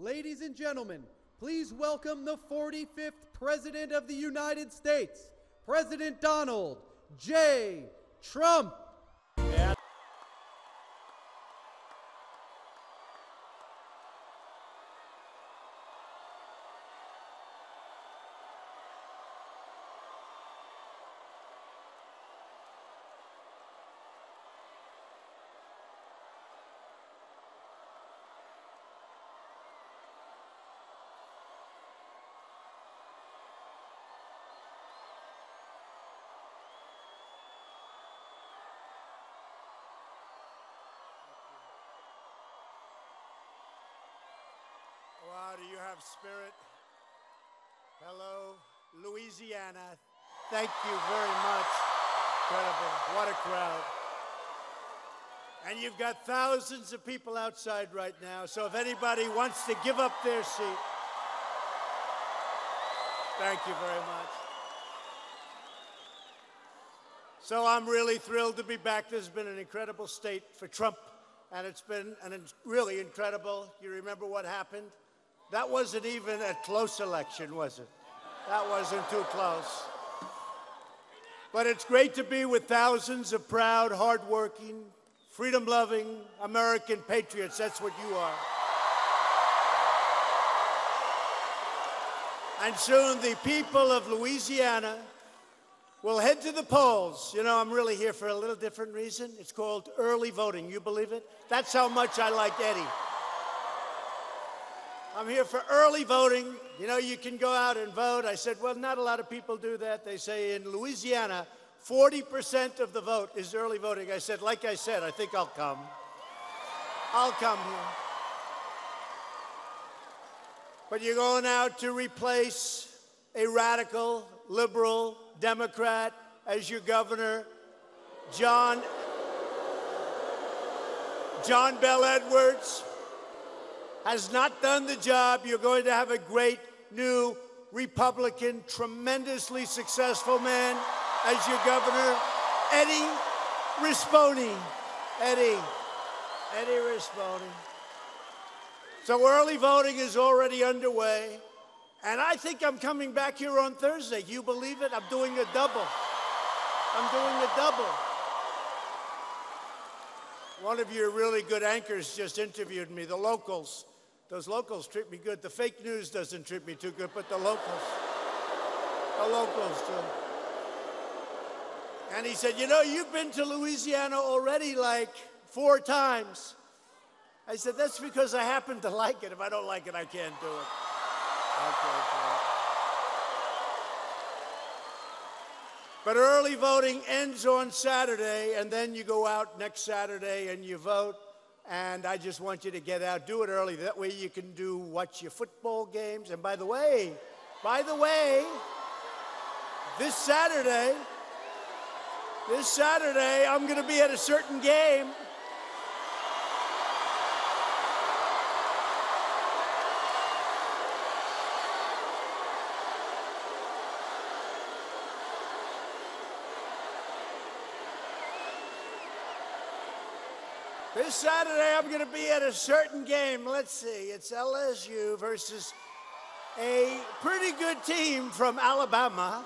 Ladies and gentlemen, please welcome the 45th President of the United States, President Donald J. Trump. Wow, do you have spirit? Hello, Louisiana. Thank you very much. Incredible. What a crowd. And you've got thousands of people outside right now, so if anybody wants to give up their seat, thank you very much. So I'm really thrilled to be back. This has been an incredible state for Trump, and it's been an really incredible. You remember what happened? That wasn't even a close election, was it? That wasn't too close. But it's great to be with thousands of proud, hardworking, freedom loving American patriots. That's what you are. And soon the people of Louisiana will head to the polls. You know, I'm really here for a little different reason. It's called early voting. You believe it? That's how much I like Eddie. I'm here for early voting. You know, you can go out and vote. I said, well, not a lot of people do that. They say in Louisiana, 40% of the vote is early voting. I said, like I said, I think I'll come. I'll come here. But you're going out to replace a radical, liberal, Democrat as your governor, John, John Bell Edwards has not done the job. You're going to have a great new Republican, tremendously successful man as your governor, Eddie Rispone. Eddie, Eddie Rispone. So early voting is already underway. And I think I'm coming back here on Thursday. You believe it? I'm doing a double. I'm doing a double. One of your really good anchors just interviewed me, the locals. Those locals treat me good. The fake news doesn't treat me too good, but the locals, the locals do. And he said, You know, you've been to Louisiana already like four times. I said, That's because I happen to like it. If I don't like it, I can't do it. But early voting ends on Saturday, and then you go out next Saturday and you vote. And I just want you to get out, do it early. That way you can do watch your football games. And by the way, by the way, this Saturday, this Saturday, I'm going to be at a certain game. This Saturday, I'm going to be at a certain game. Let's see, it's LSU versus a pretty good team from Alabama.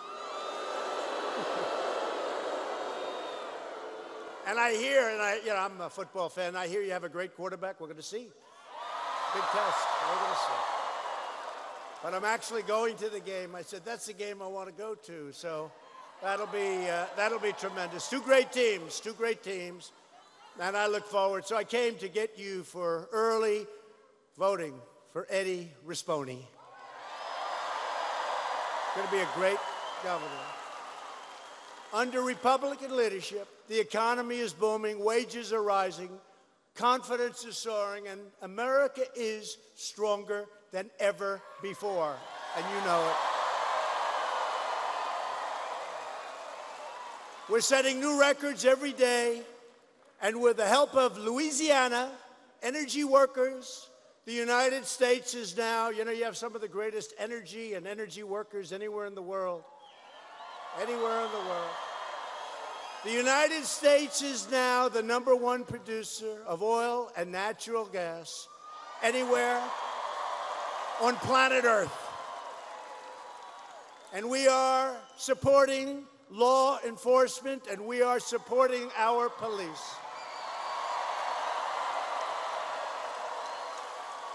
and I hear, and I, you know, I'm a football fan. I hear you have a great quarterback. We're going to see. Big test. We're going to see. But I'm actually going to the game. I said that's the game I want to go to. So that'll be uh, that'll be tremendous. Two great teams. Two great teams. And I look forward. So I came to get you for early voting for Eddie Rispone. Going to be a great governor. Under Republican leadership, the economy is booming, wages are rising, confidence is soaring, and America is stronger than ever before. And you know it. We're setting new records every day. And with the help of Louisiana, energy workers, the United States is now, you know, you have some of the greatest energy and energy workers anywhere in the world. Anywhere in the world. The United States is now the number one producer of oil and natural gas anywhere, on planet Earth. And we are supporting law enforcement and we are supporting our police.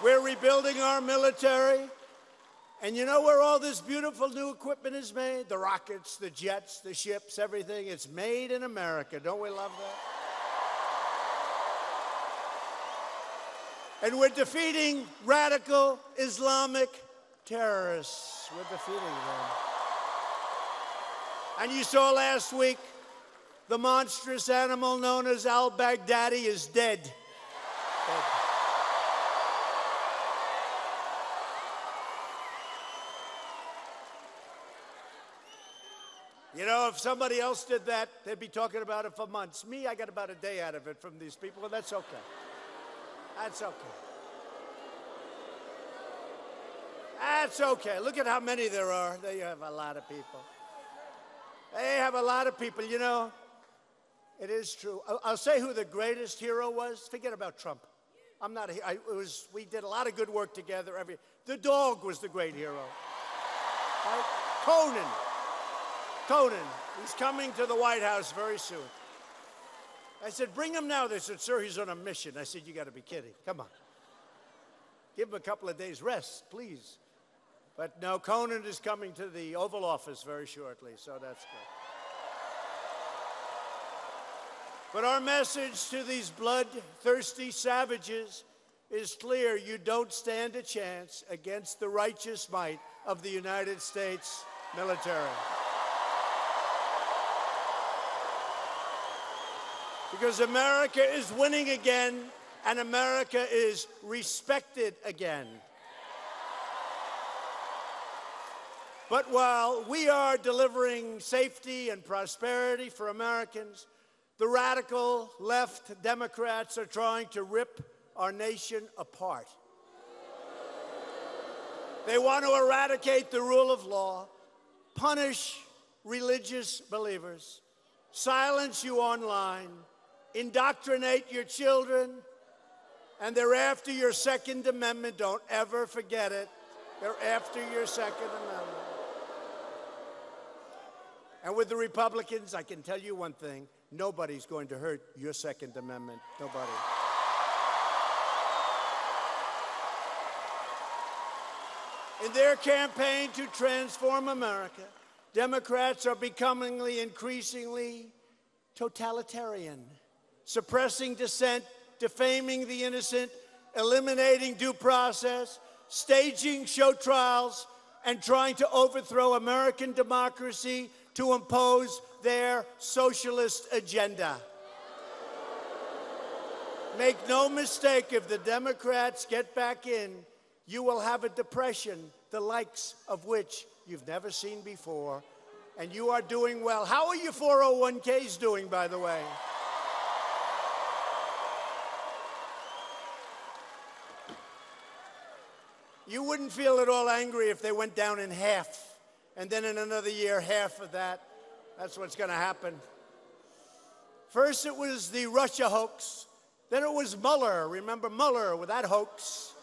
We're rebuilding our military. And you know where all this beautiful new equipment is made? The rockets, the jets, the ships, everything. It's made in America. Don't we love that? And we're defeating radical Islamic terrorists. We're defeating them. And you saw last week the monstrous animal known as al Baghdadi is dead. dead. Know, if somebody else did that, they'd be talking about it for months. Me, I got about a day out of it from these people, and that's okay. That's okay. That's okay. Look at how many there are. They have a lot of people. They have a lot of people. You know, it is true. I'll say who the greatest hero was. Forget about Trump. I'm not. I, it was. We did a lot of good work together. Every the dog was the great hero. Right? Conan. Conan. He's coming to the White House very soon. I said, bring him now. They said, sir, he's on a mission. I said, you got to be kidding. Come on. Give him a couple of days rest, please. But no, Conan is coming to the Oval Office very shortly, so that's good. But our message to these bloodthirsty savages is clear. You don't stand a chance against the righteous might of the United States military. Because America is winning again and America is respected again. But while we are delivering safety and prosperity for Americans, the radical left Democrats are trying to rip our nation apart. They want to eradicate the rule of law, punish religious believers, silence you online, indoctrinate your children, and they're after your Second Amendment. Don't ever forget it. They're after your Second Amendment. And with the Republicans, I can tell you one thing nobody's going to hurt your Second Amendment. Nobody. In their campaign to transform America, Democrats are becomingly increasingly totalitarian suppressing dissent, defaming the innocent, eliminating due process, staging show trials, and trying to overthrow American democracy to impose their socialist agenda. Make no mistake, if the Democrats get back in, you will have a depression, the likes of which you've never seen before. And you are doing well. How are your 401ks doing, by the way? You wouldn't feel at all angry if they went down in half, and then in another year, half of that. That's what's going to happen. First, it was the Russia hoax. Then it was Mueller. Remember Mueller with that hoax?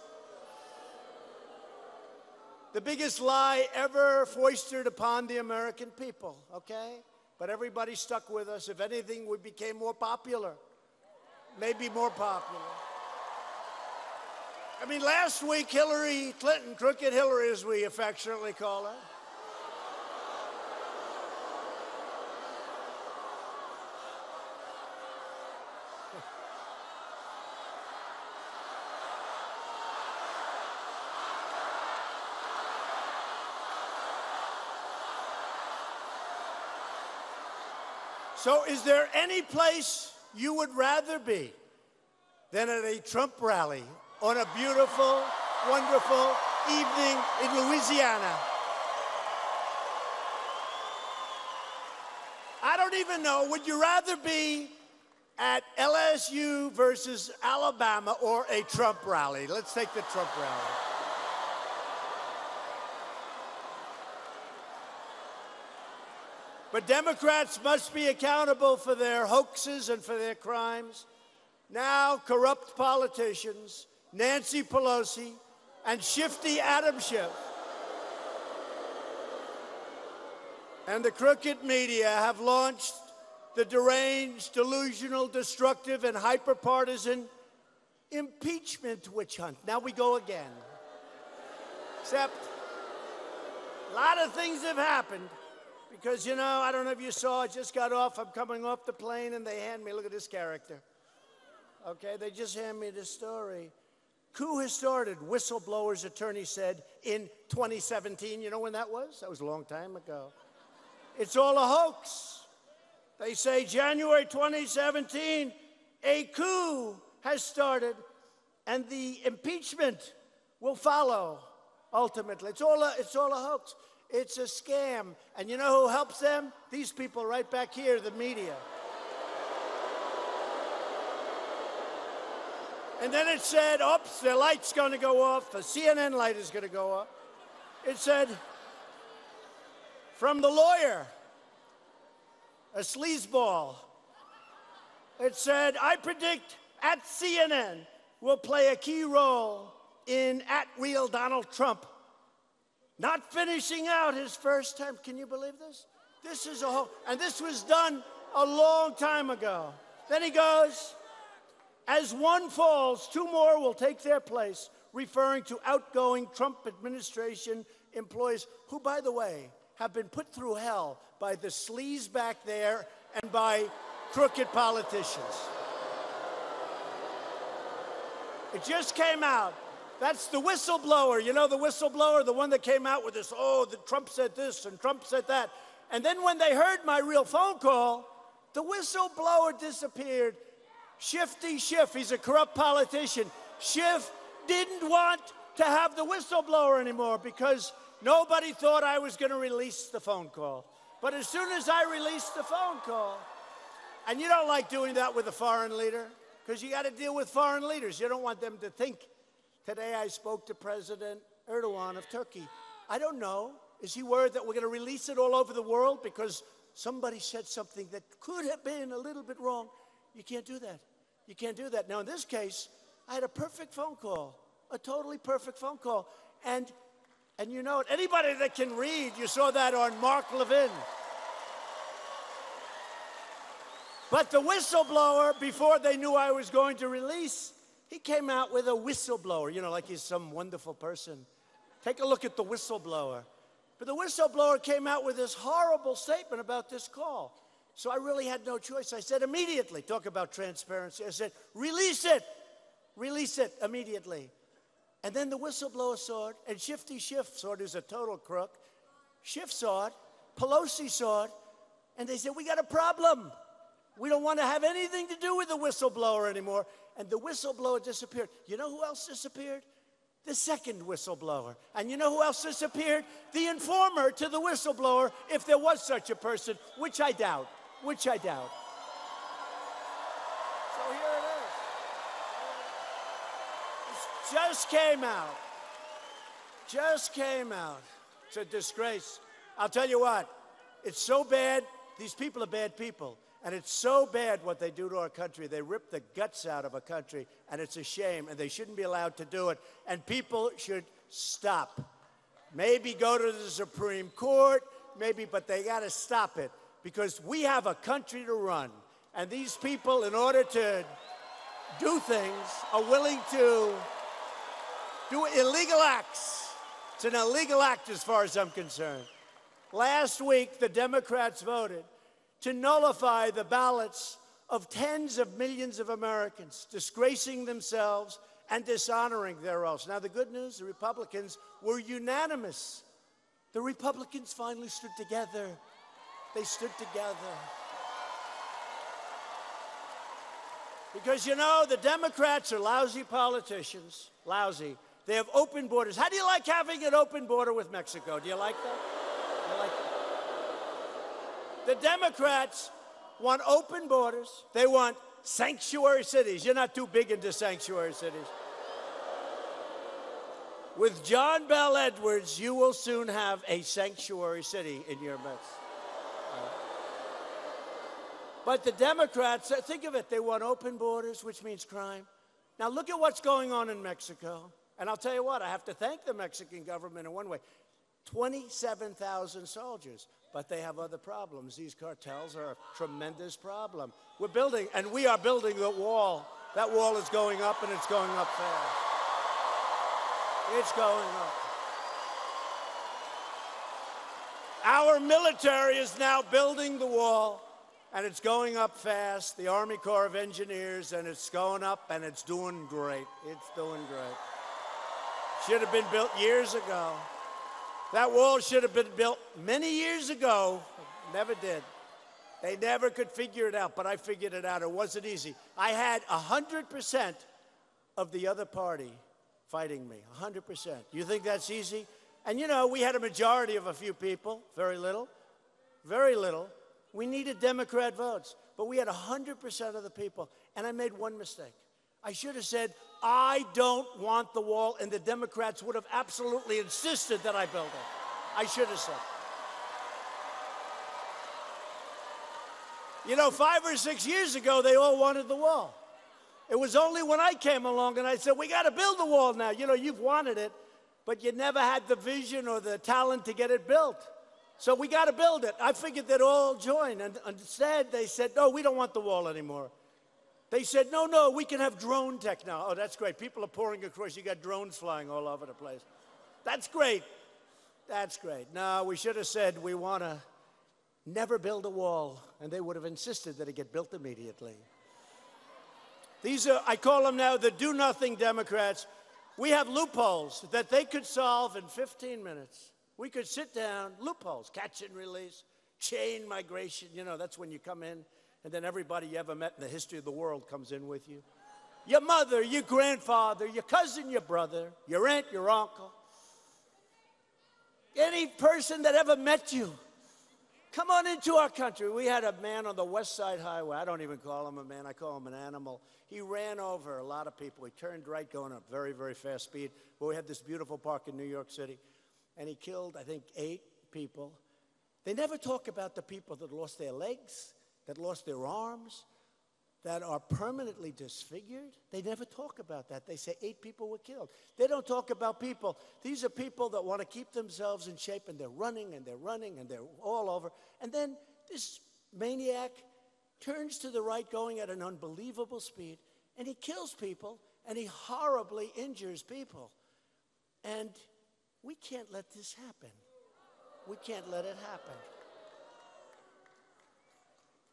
The biggest lie ever foisted upon the American people, okay? But everybody stuck with us. If anything, we became more popular, maybe more popular. I mean, last week, Hillary Clinton, Crooked Hillary, as we affectionately call her, So, is there any place you would rather be than at a Trump rally on a beautiful, wonderful evening in Louisiana. I don't even know, would you rather be at LSU versus Alabama or a Trump rally? Let's take the Trump rally. But Democrats must be accountable for their hoaxes and for their crimes. Now, corrupt politicians Nancy Pelosi and shifty Adam Schiff. And the crooked media have launched the deranged, delusional, destructive, and hyper-partisan impeachment witch hunt. Now we go again. Except a lot of things have happened because, you know, I don't know if you saw, I just got off, I'm coming off the plane, and they hand me, look at this character. Okay, they just hand me this story. Coup has started, whistleblower's attorney said in 2017. You know when that was? That was a long time ago. It's all a hoax. They say January 2017, a coup has started, and the impeachment will follow ultimately. It's all a, it's all a hoax. It's a scam. And you know who helps them? These people right back here, the media. And then it said, oops, the light's going to go off. The CNN light is going to go off. It said, from the lawyer, a sleazeball. It said, I predict at CNN will play a key role in at real Donald Trump not finishing out his first term. Can you believe this? This is a whole, and this was done a long time ago. Then he goes, as one falls, two more will take their place, referring to outgoing Trump administration employees who, by the way, have been put through hell by the sleaze back there and by crooked politicians. It just came out. That's the whistleblower. You know, the whistleblower, the one that came out with this, oh, the Trump said this and Trump said that. And then when they heard my real phone call, the whistleblower disappeared. Shifty Schiff, he's a corrupt politician. Schiff didn't want to have the whistleblower anymore because nobody thought I was going to release the phone call. But as soon as I released the phone call, and you don't like doing that with a foreign leader because you got to deal with foreign leaders. You don't want them to think. Today I spoke to President Erdogan of Turkey. I don't know. Is he worried that we're going to release it all over the world because somebody said something that could have been a little bit wrong? You can't do that. You can't do that. Now, in this case, I had a perfect phone call, a totally perfect phone call. And, and you know, it. anybody that can read, you saw that on Mark Levin. But the whistleblower, before they knew I was going to release, he came out with a whistleblower, you know, like he's some wonderful person. Take a look at the whistleblower. But the whistleblower came out with this horrible statement about this call. So I really had no choice. I said, immediately, talk about transparency. I said, release it, release it immediately. And then the whistleblower saw it, and Shifty Schiff saw it, who's a total crook. Schiff saw it, Pelosi saw it, and they said, We got a problem. We don't want to have anything to do with the whistleblower anymore. And the whistleblower disappeared. You know who else disappeared? The second whistleblower. And you know who else disappeared? The informer to the whistleblower, if there was such a person, which I doubt which I doubt. So here it is. Just came out. Just came out. It's a disgrace. I'll tell you what, it's so bad. These people are bad people. And it's so bad what they do to our country. They rip the guts out of a country, and it's a shame, and they shouldn't be allowed to do it. And people should stop. Maybe go to the Supreme Court, maybe, but they got to stop it because we have a country to run. And these people, in order to do things, are willing to do illegal acts. It's an illegal act as far as I'm concerned. Last week, the Democrats voted to nullify the ballots of tens of millions of Americans, disgracing themselves and dishonoring their oaths. Now, the good news the Republicans were unanimous. The Republicans finally stood together they stood together. Because you know, the Democrats are lousy politicians, lousy. They have open borders. How do you like having an open border with Mexico? Do you like that? You like that? The Democrats want open borders. They want sanctuary cities. You're not too big into sanctuary cities. With John Bell Edwards, you will soon have a sanctuary city in your midst. But the Democrats, uh, think of it, they want open borders, which means crime. Now look at what's going on in Mexico. And I'll tell you what, I have to thank the Mexican government in one way 27,000 soldiers. But they have other problems. These cartels are a tremendous problem. We're building, and we are building the wall. That wall is going up, and it's going up fast. It's going up. Our military is now building the wall, and it's going up fast. The Army Corps of Engineers, and it's going up, and it's doing great. It's doing great. Should have been built years ago. That wall should have been built many years ago. Never did. They never could figure it out, but I figured it out. It wasn't easy. I had 100% of the other party fighting me. 100%. You think that's easy? And you know, we had a majority of a few people, very little, very little. We needed Democrat votes, but we had 100% of the people. And I made one mistake. I should have said, I don't want the wall, and the Democrats would have absolutely insisted that I build it. I should have said. You know, five or six years ago, they all wanted the wall. It was only when I came along and I said, We got to build the wall now. You know, you've wanted it but you never had the vision or the talent to get it built. So we got to build it. I figured they'd all join. And instead, they said, no, we don't want the wall anymore. They said, no, no, we can have drone technology. Oh, that's great. People are pouring across. You got drones flying all over the place. That's great. That's great. No, we should have said we want to never build a wall. And they would have insisted that it get built immediately. These are, I call them now the do nothing Democrats. We have loopholes that they could solve in 15 minutes. We could sit down, loopholes, catch and release, chain migration. You know, that's when you come in and then everybody you ever met in the history of the world comes in with you. Your mother, your grandfather, your cousin, your brother, your aunt, your uncle. Any person that ever met you. Come on into our country. We had a man on the West Side Highway. I don't even call him a man, I call him an animal. He ran over a lot of people. He turned right going at very, very fast speed. Well, we had this beautiful park in New York City, and he killed, I think, eight people. They never talk about the people that lost their legs, that lost their arms, that are permanently disfigured. They never talk about that. They say eight people were killed. They don't talk about people. These are people that want to keep themselves in shape and they're running and they're running and they're all over. And then this maniac turns to the right going at an unbelievable speed, and he kills people and he horribly injures people. And we can't let this happen. We can't let it happen.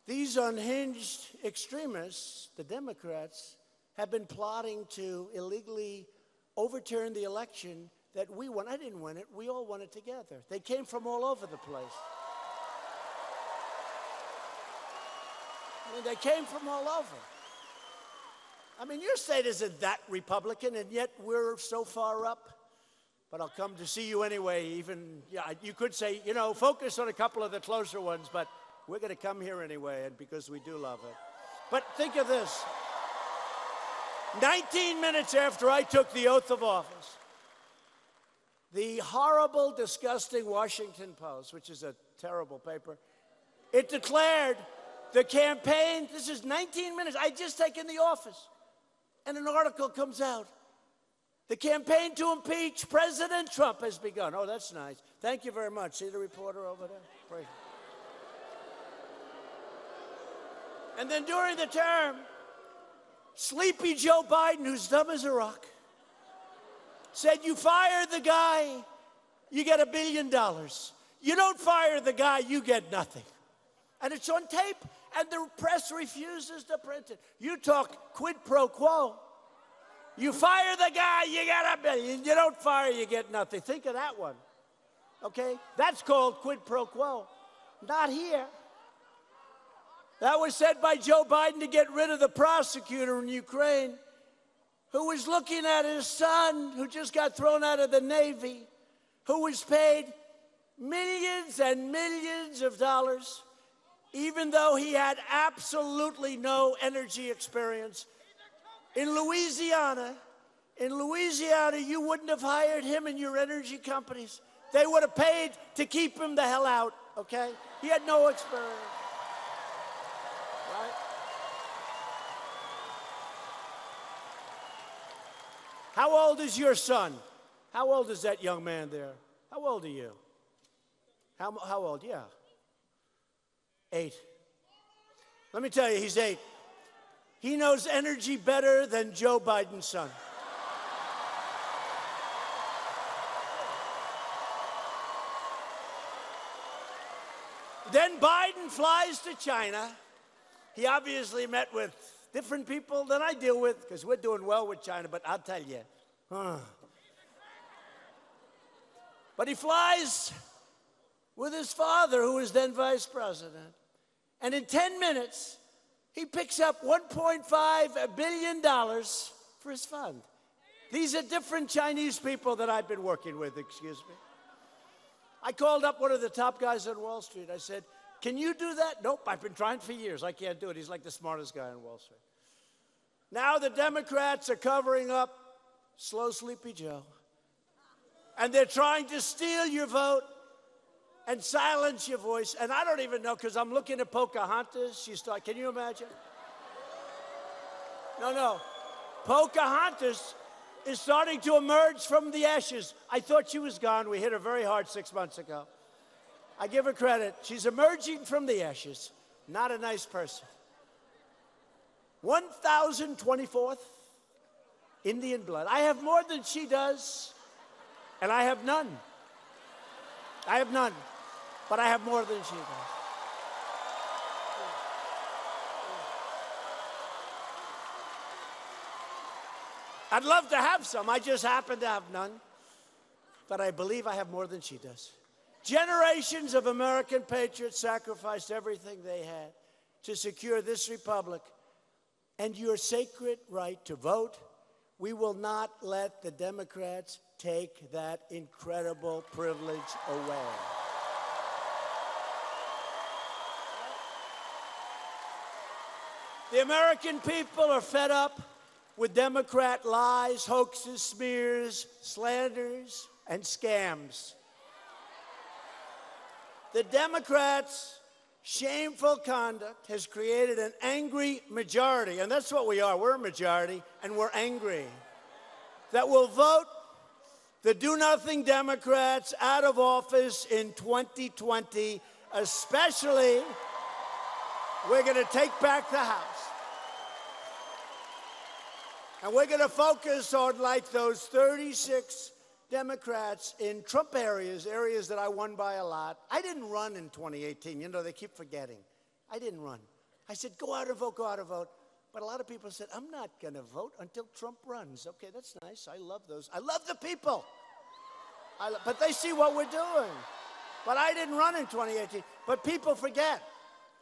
These unhinged extremists, the Democrats, have been plotting to illegally overturn the election that we won. I didn't win it, we all won it together. They came from all over the place. I mean, they came from all over. I mean, your state isn't that Republican, and yet we're so far up. But I'll come to see you anyway. Even, yeah, you could say, you know, focus on a couple of the closer ones, but we're going to come here anyway, and because we do love it. But think of this 19 minutes after I took the oath of office, the horrible, disgusting Washington Post, which is a terrible paper, it declared the campaign, this is 19 minutes. I just taken the office. And an article comes out. The campaign to impeach President Trump has begun. Oh, that's nice. Thank you very much. See the reporter over there? And then during the term, sleepy Joe Biden, who's dumb as a rock, said, You fire the guy, you get a billion dollars. You don't fire the guy, you get nothing. And it's on tape and the press refuses to print it. You talk quid pro quo. You fire the guy, you get a billion. You don't fire, you get nothing. Think of that one. Okay? That's called quid pro quo. Not here. That was said by Joe Biden to get rid of the prosecutor in Ukraine who was looking at his son who just got thrown out of the Navy, who was paid millions and millions of dollars even though he had absolutely no energy experience. In Louisiana, in Louisiana, you wouldn't have hired him in your energy companies. They would have paid to keep him the hell out, okay? He had no experience. Right? How old is your son? How old is that young man there? How old are you? How, how old? Yeah. Eight. Let me tell you, he's eight. He knows energy better than Joe Biden's son. then Biden flies to China. He obviously met with different people than I deal with because we're doing well with China, but I'll tell you. Huh. But he flies with his father, who was then vice president. And in 10 minutes, he picks up $1.5 billion for his fund. These are different Chinese people that I've been working with, excuse me. I called up one of the top guys on Wall Street. I said, Can you do that? Nope, I've been trying for years. I can't do it. He's like the smartest guy on Wall Street. Now the Democrats are covering up Slow Sleepy Joe. And they're trying to steal your vote and silence your voice. And I don't even know because I'm looking at Pocahontas. She's start, can you imagine? No, no. Pocahontas is starting to emerge from the ashes. I thought she was gone. We hit her very hard six months ago. I give her credit. She's emerging from the ashes. Not a nice person. 1024th Indian blood. I have more than she does, and I have none. I have none but I have more than she does. I'd love to have some. I just happen to have none. But I believe I have more than she does. Generations of American patriots sacrificed everything they had to secure this republic and your sacred right to vote. We will not let the Democrats take that incredible privilege away. The American people are fed up with Democrat lies, hoaxes, smears, slanders, and scams. The Democrats' shameful conduct has created an angry majority, and that's what we are. We're a majority, and we're angry. That will vote the do nothing Democrats out of office in 2020, especially we're going to take back the House. And we're going to focus on like those 36 Democrats in Trump areas, areas that I won by a lot. I didn't run in 2018. You know, they keep forgetting. I didn't run. I said, go out and vote, go out and vote. But a lot of people said, I'm not going to vote until Trump runs. Okay, that's nice. I love those. I love the people. I Lo- but they see what we're doing. But I didn't run in 2018. But people forget.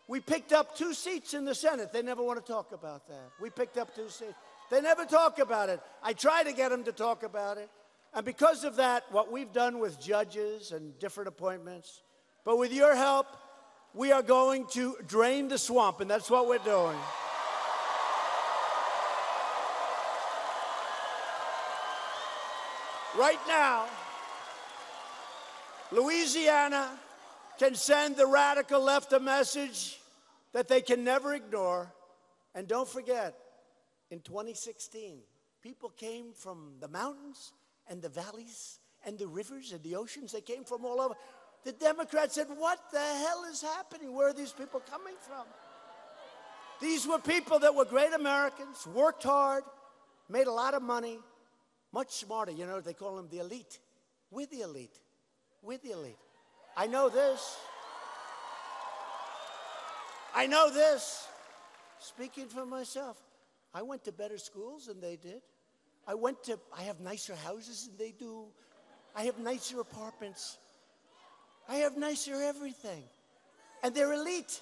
We picked up two seats in the Senate. They never want to talk about that. We picked up two seats. They never talk about it. I try to get them to talk about it. And because of that, what we've done with judges and different appointments, but with your help, we are going to drain the swamp, and that's what we're doing. Right now, Louisiana can send the radical left a message that they can never ignore. And don't forget, in 2016. People came from the mountains and the valleys and the rivers and the oceans. They came from all over. The Democrats said, What the hell is happening? Where are these people coming from? These were people that were great Americans, worked hard, made a lot of money, much smarter. You know, they call them the elite. We're the elite. We're the elite. I know this. I know this. Speaking for myself, I went to better schools than they did. I went to, I have nicer houses than they do. I have nicer apartments. I have nicer everything. And they're elite.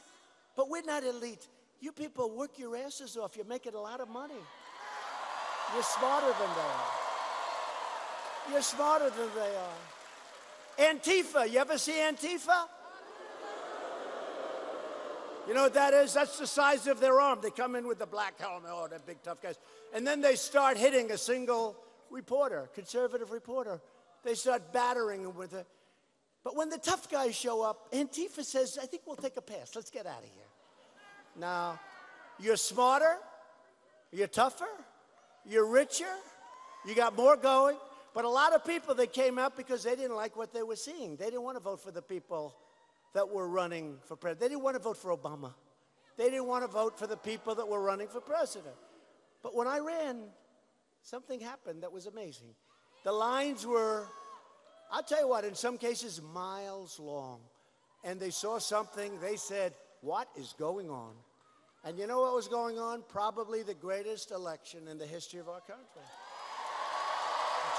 But we're not elite. You people work your asses off. You're making a lot of money. You're smarter than they are. You're smarter than they are. Antifa. You ever see Antifa? You know what that is? That's the size of their arm. They come in with the black helmet, oh, they're big, tough guys. And then they start hitting a single reporter, conservative reporter. They start battering him with it. But when the tough guys show up, Antifa says, I think we'll take a pass. Let's get out of here. Now, you're smarter, you're tougher, you're richer, You got more going. But a lot of people, they came out because they didn't like what they were seeing. They didn't want to vote for the people that were running for president. They didn't want to vote for Obama. They didn't want to vote for the people that were running for president. But when I ran, something happened that was amazing. The lines were, I'll tell you what, in some cases, miles long. And they saw something, they said, What is going on? And you know what was going on? Probably the greatest election in the history of our country.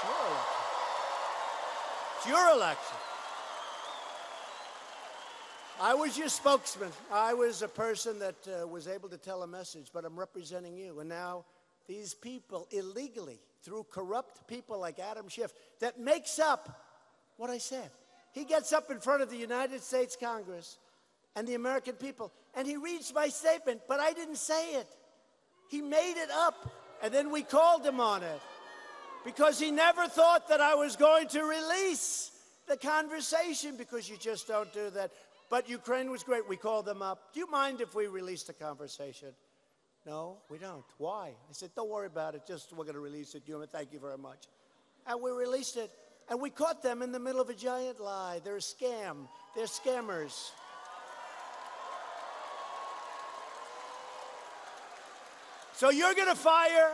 It's your election. It's your election. I was your spokesman. I was a person that uh, was able to tell a message, but I'm representing you. And now these people illegally, through corrupt people like Adam Schiff, that makes up what I said. He gets up in front of the United States Congress and the American people, and he reads my statement, but I didn't say it. He made it up, and then we called him on it because he never thought that I was going to release the conversation because you just don't do that. But Ukraine was great. We called them up. Do you mind if we release the conversation? No, we don't. Why? I said, don't worry about it. Just we're going to release it. You thank you very much. And we released it. And we caught them in the middle of a giant lie. They're a scam. They're scammers. So you're going to fire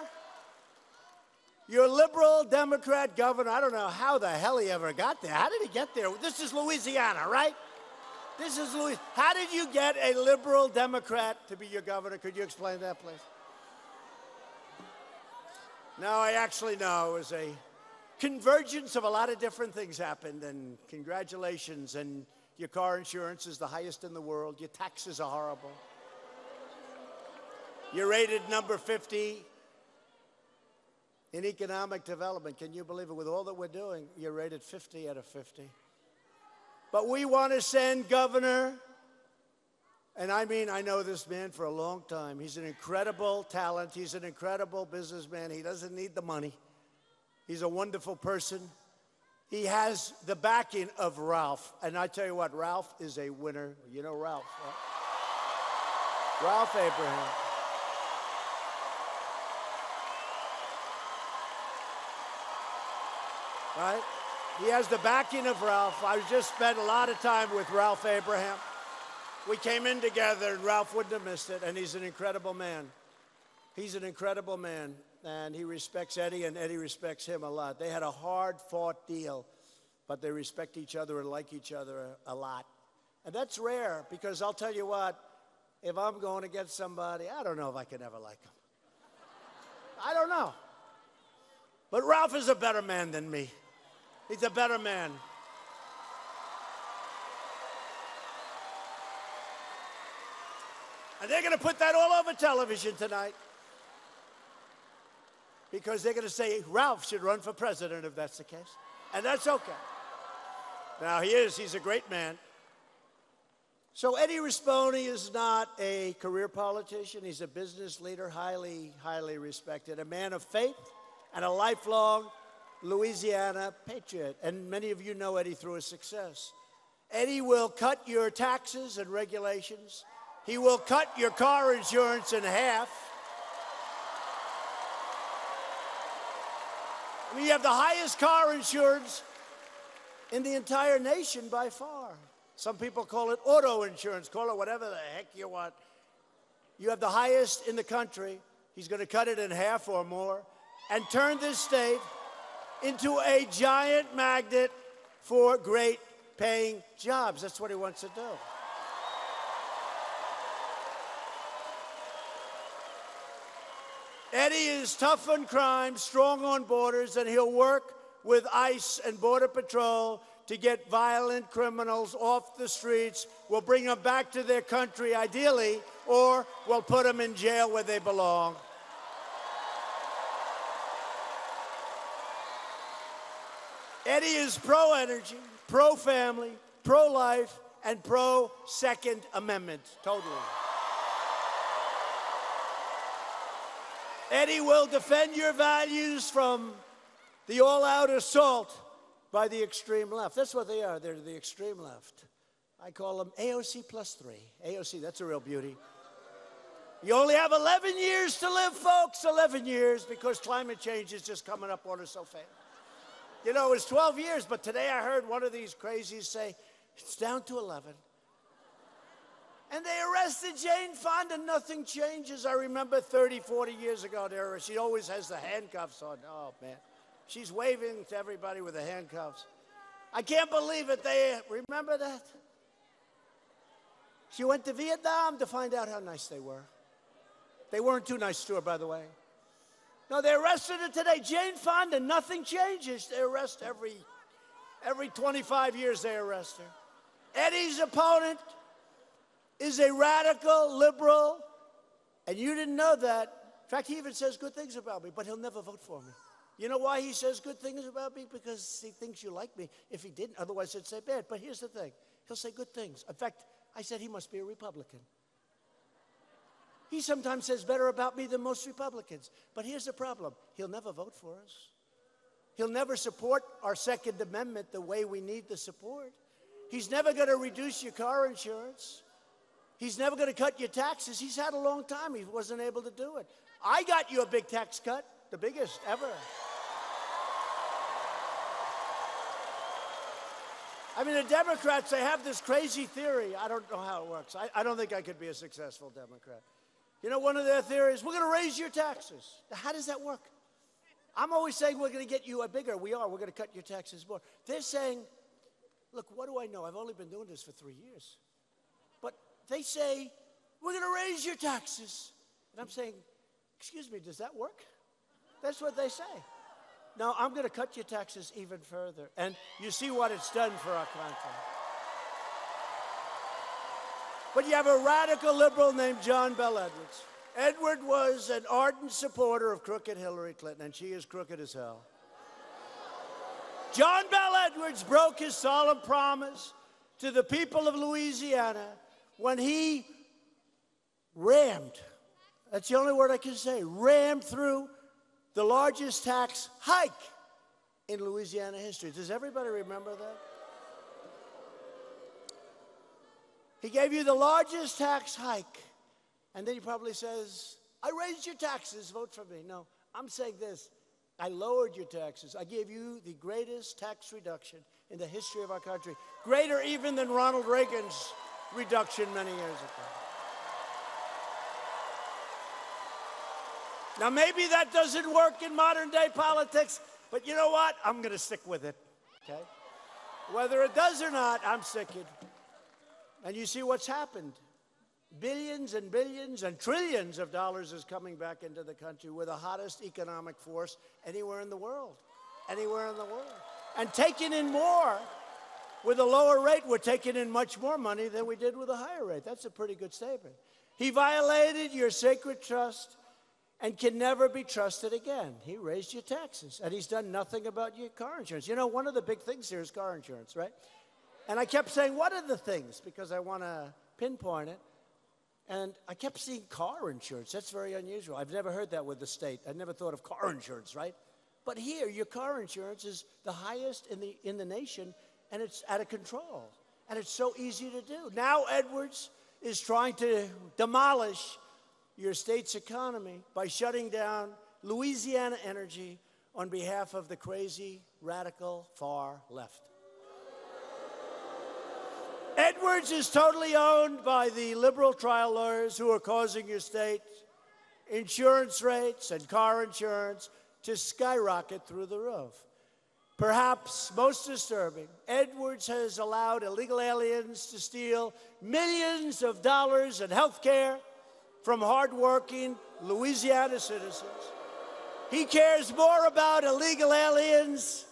your liberal Democrat governor. I don't know how the hell he ever got there. How did he get there? This is Louisiana, right? This is Louis. How did you get a liberal Democrat to be your governor? Could you explain that, please? No, I actually know. It was a convergence of a lot of different things happened, and congratulations. And your car insurance is the highest in the world. Your taxes are horrible. You're rated number 50 in economic development. Can you believe it? With all that we're doing, you're rated 50 out of 50. But we want to send Governor, and I mean, I know this man for a long time. He's an incredible talent, he's an incredible businessman. He doesn't need the money, he's a wonderful person. He has the backing of Ralph. And I tell you what, Ralph is a winner. You know Ralph. Right? Ralph Abraham. Right? He has the backing of Ralph. I just spent a lot of time with Ralph Abraham. We came in together, and Ralph wouldn't have missed it, and he's an incredible man. He's an incredible man, and he respects Eddie, and Eddie respects him a lot. They had a hard fought deal, but they respect each other and like each other a, lot. And that's rare because I'll tell you what, if I'm going against somebody, I don't know if I can ever like him. I don't know. But Ralph is a better man than me. He's a better man. And they're going to put that all over television tonight. Because they're going to say Ralph should run for president if that's the case. And that's okay. Now, he is, he's a great man. So, Eddie Rispone is not a career politician. He's a business leader, highly, highly respected, a man of faith and a lifelong Louisiana patriot. And many of you know Eddie through his success. Eddie will cut your taxes and regulations. He will cut your car insurance in half. You have the highest car insurance in the entire nation by far. Some people call it auto insurance, call it whatever the heck you want. You have the highest in the country. He's going to cut it in half or more and turn this state into a giant magnet for great paying jobs. That's what he wants to do. Eddie is tough on crime, strong on borders, and he'll work with ICE and Border Patrol to get violent criminals off the streets. We'll bring them back to their country, ideally, or we'll put them in jail where they belong. Eddie is pro energy, pro family, pro life, and pro Second Amendment. Totally. Eddie will defend your values from the all out assault by the extreme left. That's what they are. They're the extreme left. I call them AOC plus three. AOC, that's a real beauty. You only have 11 years to live, folks, 11 years, because climate change is just coming up on us so fast. You know, it was 12 years, but today I heard one of these crazies say, it's down to 11. And they arrested Jane Fonda. Nothing changes. I remember 30, 40 years ago, there, she always has the handcuffs on. Oh, man. She's waving to everybody with the handcuffs. I can't believe it. They remember that? She went to Vietnam to find out how nice they were. They weren't too nice to her, by the way. No, they arrested her today. Jane Fonda, nothing changes. They arrest every, every 25 years, they arrest her. Eddie's opponent is a radical liberal, and you didn't know that. In fact, he even says good things about me, but he'll never vote for me. You know why he says good things about me? Because he thinks you like me. If he didn't, otherwise he'd say bad. But here's the thing he'll say good things. In fact, I said he must be a Republican. He sometimes says better about me than most Republicans. But here's the problem he'll never vote for us. He'll never support our Second Amendment the way we need the support. He's never going to reduce your car insurance. He's never going to cut your taxes. He's had a long time. He wasn't able to do it. I got you a big tax cut, the biggest ever. I mean, the Democrats, they have this crazy theory. I don't know how it works. I, I don't think I could be a successful Democrat. You know, one of their theories, we're going to raise your taxes. How does that work? I'm always saying we're going to get you a bigger. We are. We're going to cut your taxes more. They're saying, look, what do I know? I've only been doing this for three years. But they say, we're going to raise your taxes. And I'm saying, excuse me, does that work? That's what they say. No, I'm going to cut your taxes even further. And you see what it's done for our country. But you have a radical liberal named John Bell Edwards. Edward was an ardent supporter of crooked Hillary Clinton, and she is crooked as hell. John Bell Edwards broke his solemn promise to the people of Louisiana when he rammed, that's the only word I can say, rammed through the largest tax hike in Louisiana history. Does everybody remember that? He gave you the largest tax hike. And then he probably says, I raised your taxes, vote for me. No, I'm saying this I lowered your taxes. I gave you the greatest tax reduction in the history of our country, greater even than Ronald Reagan's reduction many years ago. Now, maybe that doesn't work in modern day politics, but you know what? I'm going to stick with it, okay? Whether it does or not, I'm sticking. And you see what's happened. Billions and billions and trillions of dollars is coming back into the country. We're the hottest economic force anywhere in the world. Anywhere in the world. And taking in more with a lower rate, we're taking in much more money than we did with a higher rate. That's a pretty good statement. He violated your sacred trust and can never be trusted again. He raised your taxes and he's done nothing about your car insurance. You know, one of the big things here is car insurance, right? And I kept saying, What are the things? Because I want to pinpoint it. And I kept seeing car insurance. That's very unusual. I've never heard that with the state. I never thought of car insurance, right? But here, your car insurance is the highest in the, in the nation, and it's out of control. And it's so easy to do. Now, Edwards is trying to demolish your state's economy by shutting down Louisiana Energy on behalf of the crazy, radical, far left. Edwards is totally owned by the liberal trial lawyers who are causing your state insurance rates and car insurance to skyrocket through the roof. Perhaps most disturbing, Edwards has allowed illegal aliens to steal millions of dollars in health care from hardworking Louisiana citizens. He cares more about illegal aliens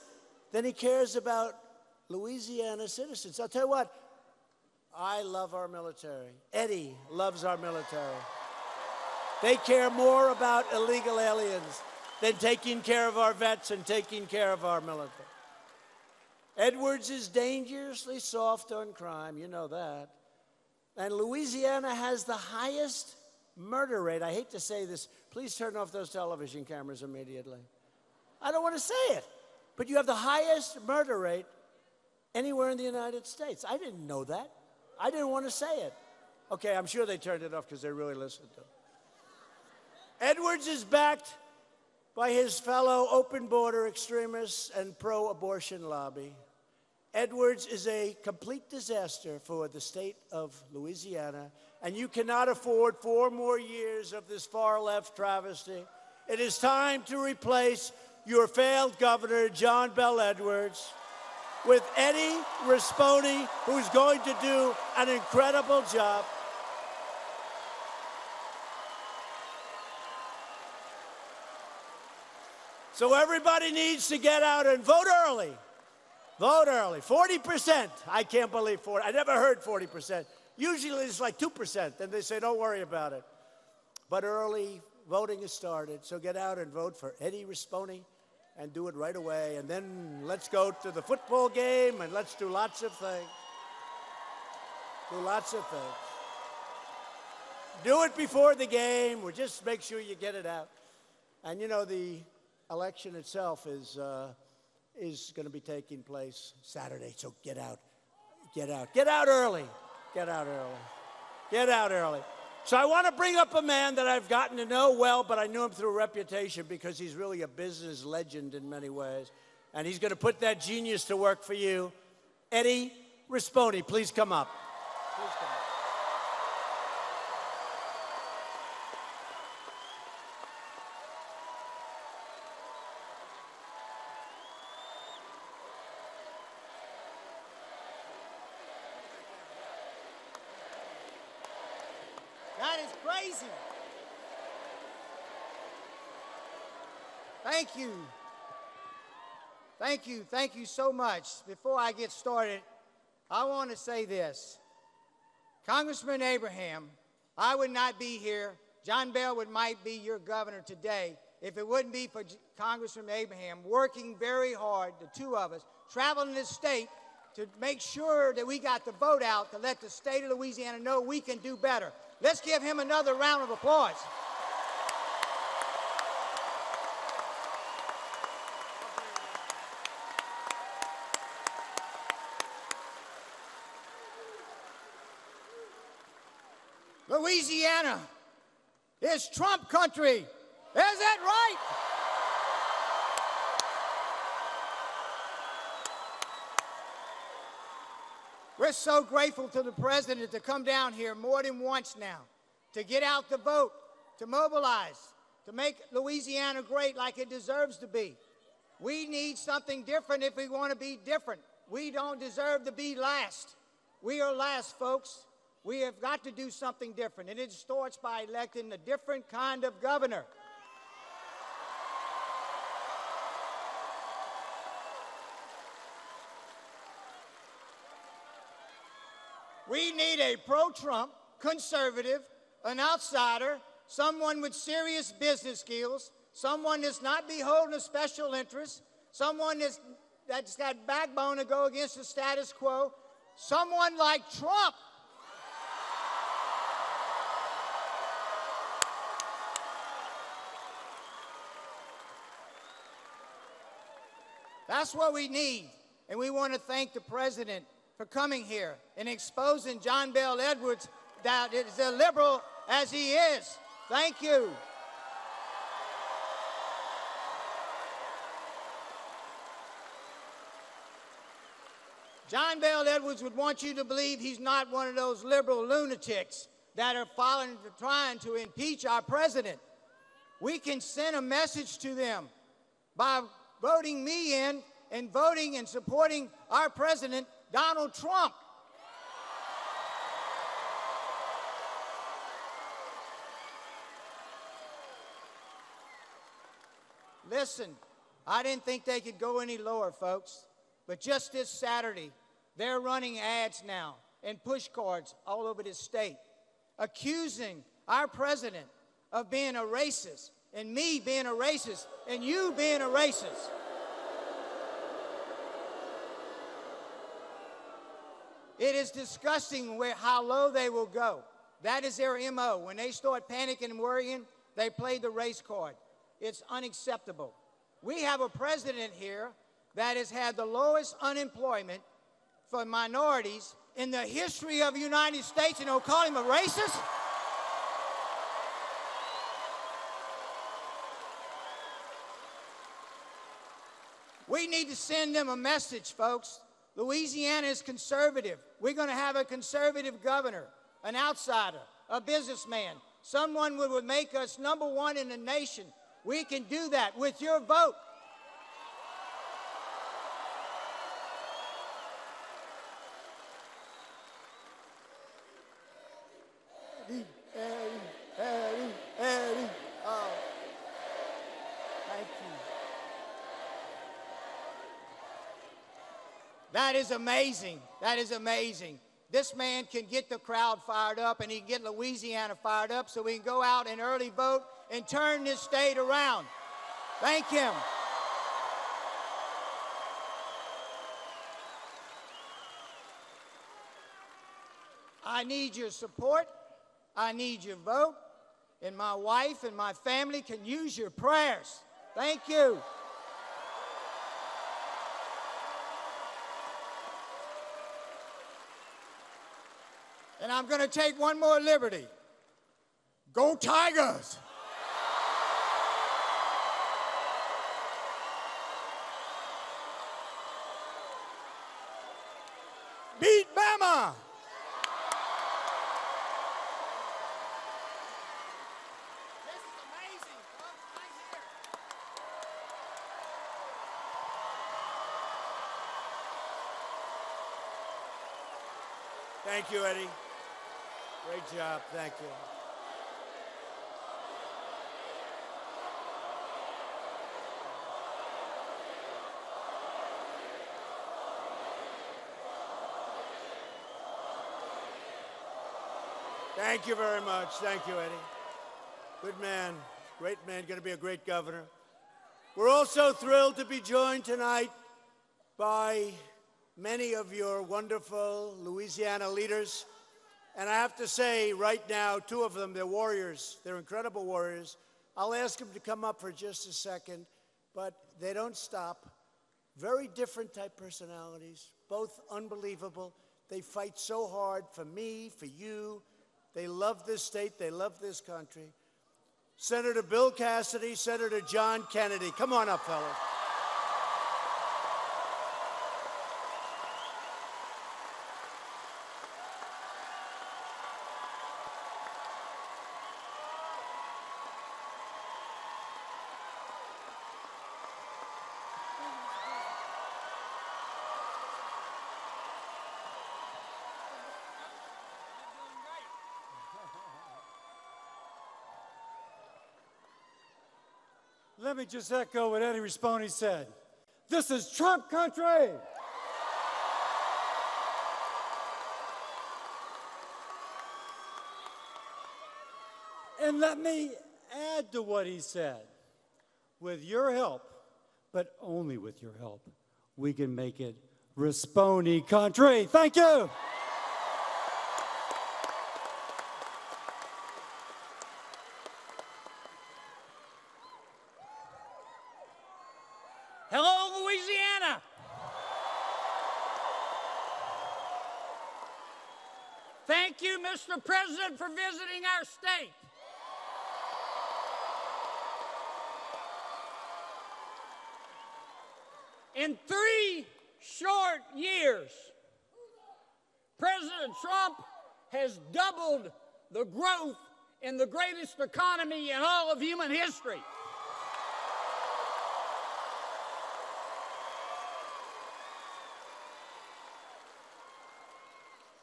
than he cares about Louisiana citizens. I'll tell you what, I love our military. Eddie loves our military. They care more about illegal aliens than taking care of our vets and taking care of our military. Edwards is dangerously soft on crime, you know that. And Louisiana has the highest murder rate. I hate to say this. Please turn off those television cameras immediately. I don't want to say it, but you have the highest murder rate anywhere in the United States. I didn't know that. I didn't want to say it. Okay, I'm sure they turned it off because they really listened to it. Edwards is backed by his fellow open border extremists and pro abortion lobby. Edwards is a complete disaster for the state of Louisiana, and you cannot afford four more years of this far left travesty. It is time to replace your failed governor, John Bell Edwards, with Eddie Rispone, who's going to do an incredible job. So everybody needs to get out and vote early. Vote early. 40%. I can't believe 40. I never heard 40%. Usually it's like 2%, and they say, don't worry about it. But early voting has started, so get out and vote for Eddie Rispone and do it right away. And then let's go to the football game and let's do lots of things. Do lots of things. Do it before the game, or just make sure you get it out. And you know, the election itself is, uh, is going to be taking place Saturday, so get out. Get out. Get out early. Get out early. Get out early. So I want to bring up a man that I've gotten to know well, but I knew him through reputation because he's really a business legend in many ways. And he's going to put that genius to work for you. Eddie Rispone, please come up. Please come up. That is crazy. Thank you. Thank you. Thank you so much. Before I get started, I want to say this. Congressman Abraham, I would not be here. John Bell would might be your governor today if it wouldn't be for Congressman Abraham working very hard, the two of us, traveling this state to make sure that we got the vote out to let the state of Louisiana know we can do better. Let's give him another round of applause. Louisiana is Trump country. Is that right? We're so grateful to the president to come down here more than once now, to get out the vote, to mobilize, to make Louisiana great like it deserves to be. We need something different if we want to be different. We don't deserve to be last. We are last, folks. We have got to do something different, and it starts by electing a different kind of governor. We need a pro Trump, conservative, an outsider, someone with serious business skills, someone that's not beholden to special interests, someone that's, that's got backbone to go against the status quo, someone like Trump. That's what we need. And we want to thank the president for coming here and exposing John Bell Edwards that is a liberal as he is. Thank you. John Bell Edwards would want you to believe he's not one of those liberal lunatics that are following, trying to impeach our president. We can send a message to them by voting me in and voting and supporting our president, Donald Trump. Listen, I didn't think they could go any lower, folks. But just this Saturday, they're running ads now and push cards all over this state, accusing our president of being a racist, and me being a racist, and you being a racist. It is disgusting where, how low they will go. That is their MO. When they start panicking and worrying, they play the race card. It's unacceptable. We have a president here that has had the lowest unemployment for minorities in the history of the United States, and they'll call him a racist? We need to send them a message, folks. Louisiana is conservative. We're going to have a conservative governor, an outsider, a businessman, someone who would make us number one in the nation. We can do that with your vote. Eddie, Eddie, Eddie, Eddie. Oh, thank you. That is amazing. That is amazing. This man can get the crowd fired up and he can get Louisiana fired up so we can go out and early vote and turn this state around. Thank him. I need your support. I need your vote. And my wife and my family can use your prayers. Thank you. And I'm going to take one more liberty. Go Tigers! Beat Bama! This is amazing, folks, right here. Thank you, Eddie. Great job. Thank you. Thank you very much. Thank you, Eddie. Good man. Great man. Going to be a great governor. We're also thrilled to be joined tonight by many of your wonderful Louisiana leaders. And I have to say, right now, two of them, they're warriors. They're incredible warriors. I'll ask them to come up for just a second, but they don't stop. Very different type personalities, both unbelievable. They fight so hard for me, for you. They love this state, they love this country. Senator Bill Cassidy, Senator John Kennedy. Come on up, fellas. Let me just echo what Eddie Rispone said. This is Trump country. And let me add to what he said. With your help, but only with your help, we can make it Rispone country. Thank you. Hello, Louisiana. Thank you, Mr. President, for visiting our state. In three short years, President Trump has doubled the growth in the greatest economy in all of human history.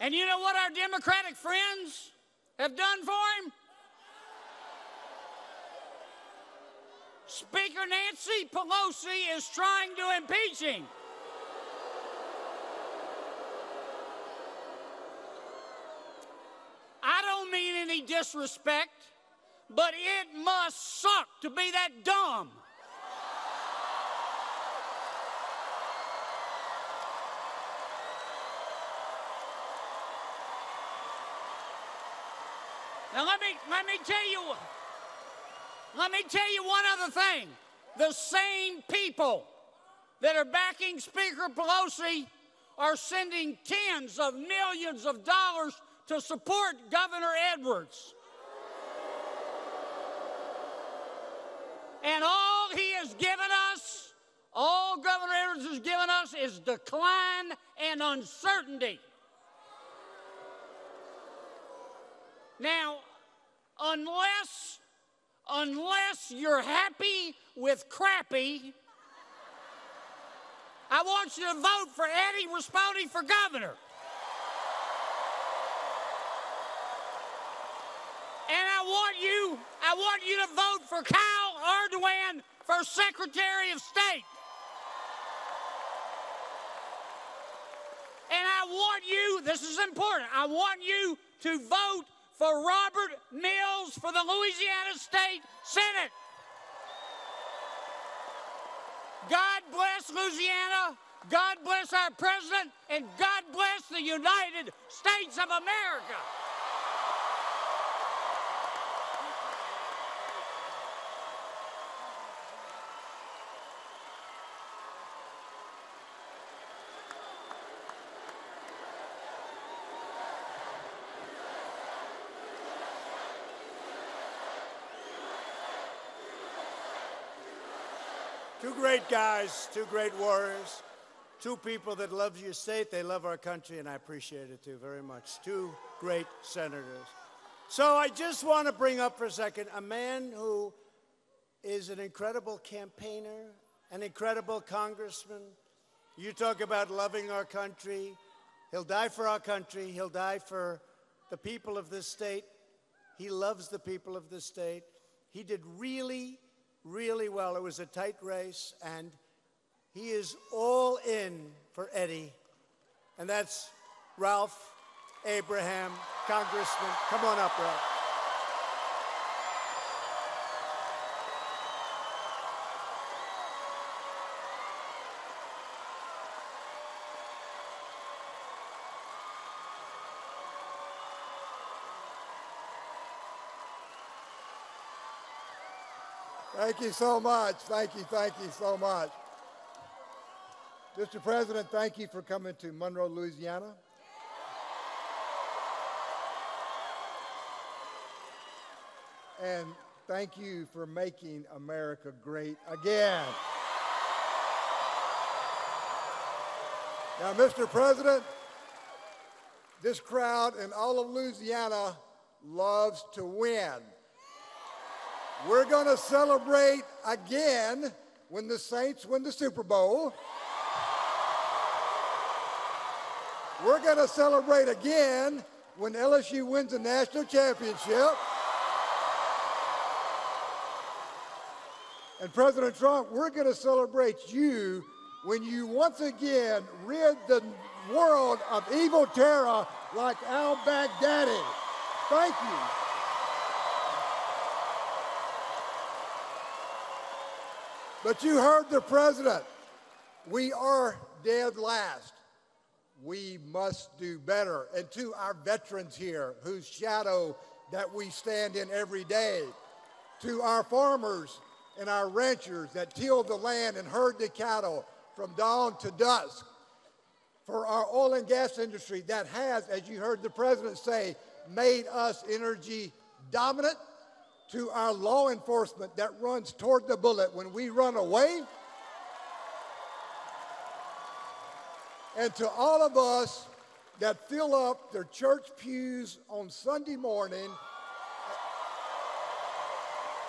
And you know what our Democratic friends have done for him? Speaker Nancy Pelosi is trying to impeach him. I don't mean any disrespect, but it must suck to be that dumb. Now let me let me tell you let me tell you one other thing. The same people that are backing Speaker Pelosi are sending tens of millions of dollars to support Governor Edwards. And all he has given us all Governor Edwards has given us is decline and uncertainty. Now, unless unless you're happy with crappy, I want you to vote for Eddie Rispone for governor. And I want you, I want you to vote for Kyle Ardoin for Secretary of State. And I want you, this is important, I want you to vote for Robert Mills for the Louisiana State Senate. God bless Louisiana. God bless our president. And God bless the United States of America. Two great guys, two great warriors, two people that love your state, they love our country, and I appreciate it too very much. Two great senators. So I just want to bring up for a second a man who is an incredible campaigner, an incredible congressman. You talk about loving our country. He'll die for our country. He'll die for the people of this state. He loves the people of this state. He did really really well. It was a tight race, and he is all in for Eddie. And that's Ralph Abraham, Congressman. Come on up, Ralph. Thank you so much. Thank you, thank you so much. Mr. President, thank you for coming to Monroe, Louisiana. And thank you for making America great again. Now, Mr. President, this crowd in all of Louisiana loves to win. We're going to celebrate again when the Saints win the Super Bowl. We're going to celebrate again when LSU wins the national championship. And President Trump, we're going to celebrate you when you once again rid the world of evil terror like al Baghdadi. Thank you. But you heard the president. We are dead last. We must do better. And to our veterans here, whose shadow that we stand in every day, to our farmers and our ranchers that till the land and herd the cattle from dawn to dusk, for our oil and gas industry that has, as you heard the president say, made us energy dominant to our law enforcement that runs toward the bullet when we run away. And to all of us that fill up their church pews on Sunday morning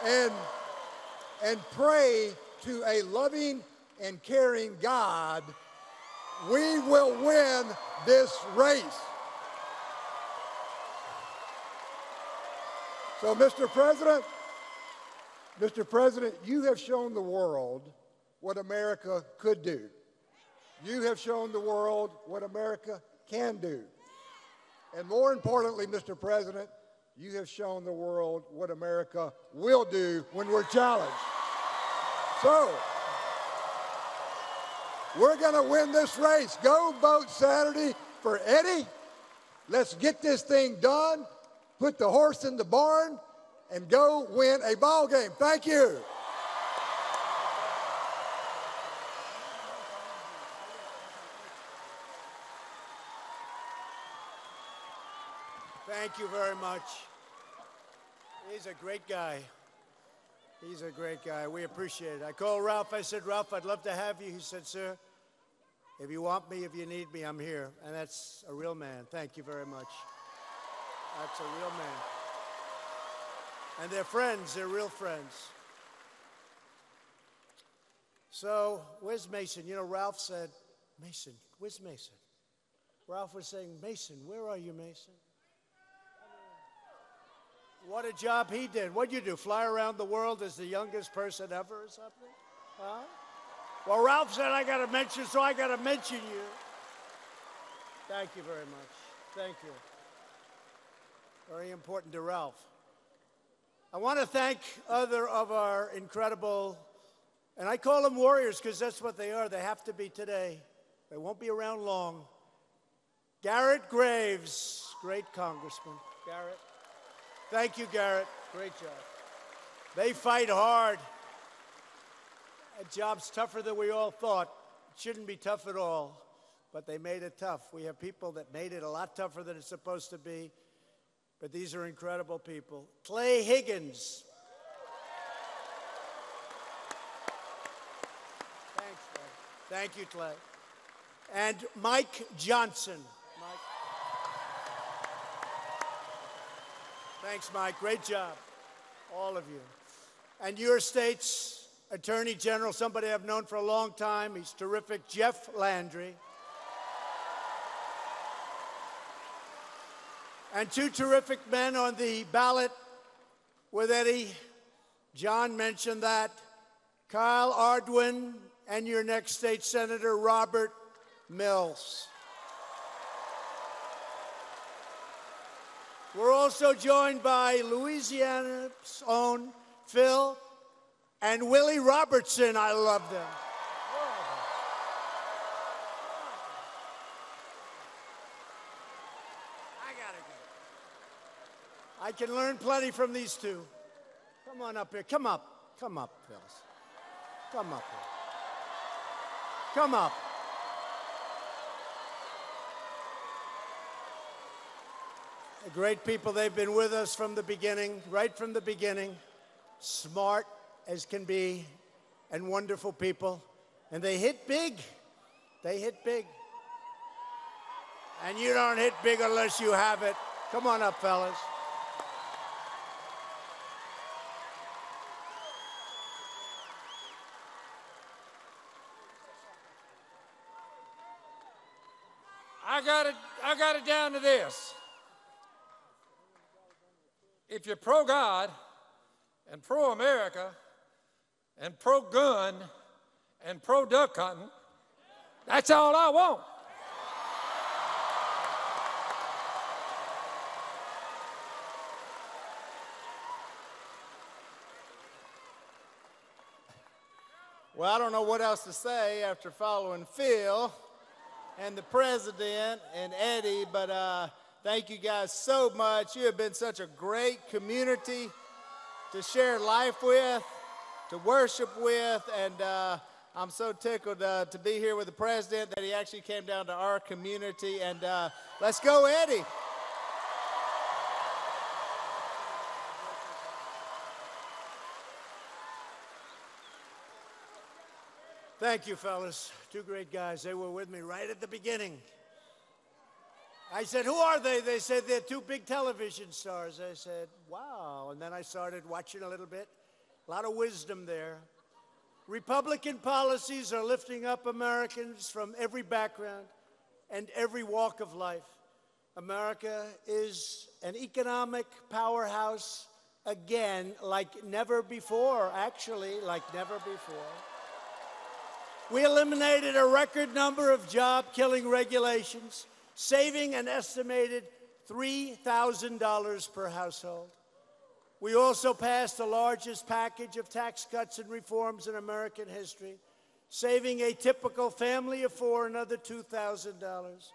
and, and pray to a loving and caring God, we will win this race. So, Mr. President, Mr. President, you have shown the world what America could do. You have shown the world what America can do. And more importantly, Mr. President, you have shown the world what America will do when we're challenged. So, we're going to win this race. Go vote Saturday for Eddie. Let's get this thing done put the horse in the barn, and go win a ball game. Thank you. Thank you very much. He's a great guy. He's a great guy. We appreciate it. I called Ralph. I said, Ralph, I'd love to have you. He said, Sir, if you want me, if you need me, I'm here. And that's a real man. Thank you very much. That's a real man. And they're friends, they're real friends. So, where's Mason? You know, Ralph said, Mason, where's Mason? Ralph was saying, Mason, where are you, Mason? What a job he did. What'd you do? Fly around the world as the youngest person ever or something? Huh? Well, Ralph said I got to mention, so I got to mention you. Thank you very much. Thank you. Very important to Ralph. I want to thank other of our incredible, and I call them warriors because that's what they are. They have to be today. They won't be around long. Garrett Graves, great congressman. Garrett. Thank you, Garrett. Great job. They fight hard. That job's tougher than we all thought. It shouldn't be tough at all, but they made it tough. We have people that made it a lot tougher than it's supposed to be, but these are incredible people. Clay Higgins. Thanks, Clay. Thank you, Clay. And Mike Johnson. Mike. Thanks, Mike. Great job. All of you. And your state's Attorney General, somebody I've known for a long time. He's terrific. Jeff Landry. And two terrific men on the ballot with Eddie. John mentioned that. Kyle Ardoin and your next state senator, Robert Mills. We're also joined by Louisiana's own Phil and Willie Robertson. I love them. I gotta go. I can learn plenty from these two. Come on up here. Come up. Come up, fellas. Come up here. Come up. Great people. They've been with us from the beginning, right from the beginning. Smart as can be, and wonderful people. And they hit big. They hit big. And you don't hit big unless you have it. Come on up, fellas. Got it, I got it down to this. If you're pro God and pro America and pro gun and pro duck hunting, that's all I want. Well, I don't know what else to say after following Phil and the president and Eddie, but uh, thank you guys so much. You have been such a great community to share life with, to worship with, and uh, I'm so tickled uh, to be here with the president that he actually came down to our community. And uh, let's go, Eddie. Thank you, fellas. Two great guys. They were with me right at the beginning. I said, Who are they? They said, They're two big television stars. I said, Wow. And then I started watching a little bit. A lot of wisdom there. Republican policies are lifting up Americans from every background and every walk of life. America is an economic powerhouse again, like never before, actually, like never before. We eliminated a record number of job killing regulations, saving an estimated $3,000 per household. We also passed the largest package of tax cuts and reforms in American history, saving a typical family of four another $2,000.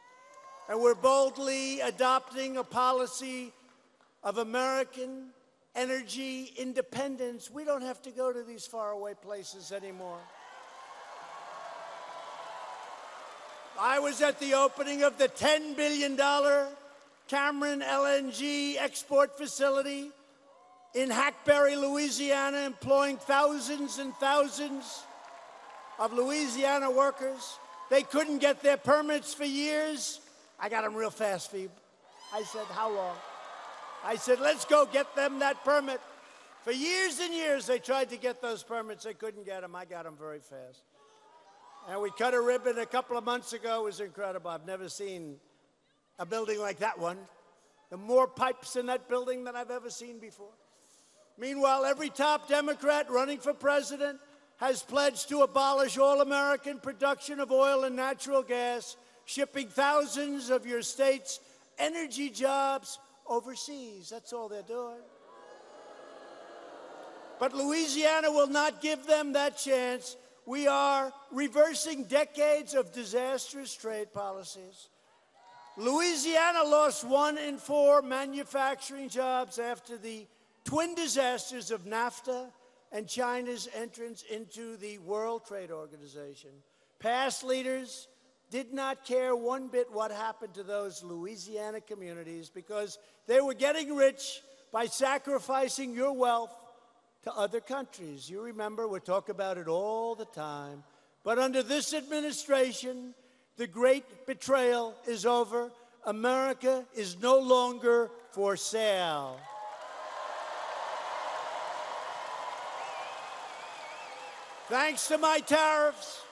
And we're boldly adopting a policy of American energy independence. We don't have to go to these faraway places anymore. I was at the opening of the $10 billion Cameron LNG export facility in Hackberry, Louisiana, employing thousands and thousands of Louisiana workers. They couldn't get their permits for years. I got them real fast you. I said, How long? I said, Let's go get them that permit. For years and years, they tried to get those permits. They couldn't get them. I got them very fast. And we cut a ribbon a couple of months ago. It was incredible. I've never seen a building like that one. The more pipes in that building than I've ever seen before. Meanwhile, every top Democrat running for president has pledged to abolish all American production of oil and natural gas, shipping thousands of your state's energy jobs overseas. That's all they're doing. But Louisiana will not give them that chance. We are reversing decades of disastrous trade policies. Louisiana lost one in four manufacturing jobs after the twin disasters of NAFTA and China's entrance into the World Trade Organization. Past leaders did not care one bit what happened to those Louisiana communities because they were getting rich by sacrificing your wealth to other countries. You remember, we talk about it all the time. But under this administration, the great betrayal is over. America is no longer for sale. Thanks to my tariffs,